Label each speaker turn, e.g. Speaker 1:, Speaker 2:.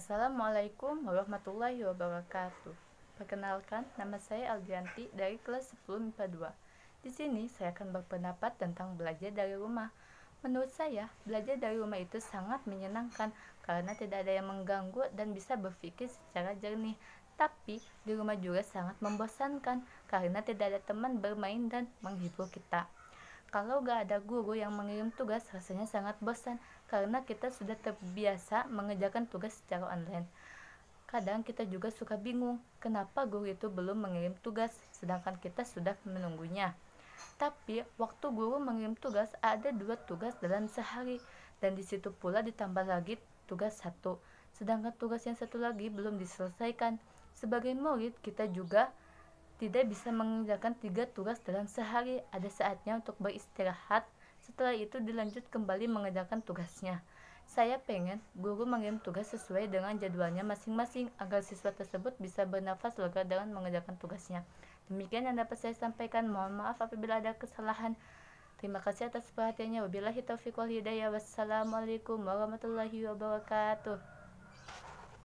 Speaker 1: Assalamualaikum warahmatullahi wabarakatuh. Perkenalkan, nama saya Aldianti dari kelas 10 MIPA 2. Di sini saya akan berpendapat tentang belajar dari rumah. Menurut saya, belajar dari rumah itu sangat menyenangkan karena tidak ada yang mengganggu dan bisa berpikir secara jernih. Tapi di rumah juga sangat membosankan karena tidak ada teman bermain dan menghibur kita. Kalau gak ada guru yang mengirim tugas, rasanya sangat bosan karena kita sudah terbiasa mengerjakan tugas secara online. Kadang kita juga suka bingung, kenapa guru itu belum mengirim tugas, sedangkan kita sudah menunggunya. Tapi waktu guru mengirim tugas ada dua tugas dalam sehari, dan di situ pula ditambah lagi tugas satu, sedangkan tugas yang satu lagi belum diselesaikan. Sebagai murid, kita juga tidak bisa mengerjakan tiga tugas dalam sehari. Ada saatnya untuk beristirahat. Setelah itu dilanjut kembali mengerjakan tugasnya. Saya pengen guru mengirim tugas sesuai dengan jadwalnya masing-masing agar siswa tersebut bisa bernafas lega dengan mengerjakan tugasnya. Demikian yang dapat saya sampaikan. Mohon maaf apabila ada kesalahan. Terima kasih atas perhatiannya. Wabillahi taufiq wal hidayah. Wassalamualaikum warahmatullahi wabarakatuh.